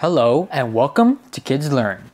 Hello and welcome to Kids Learn.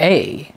A.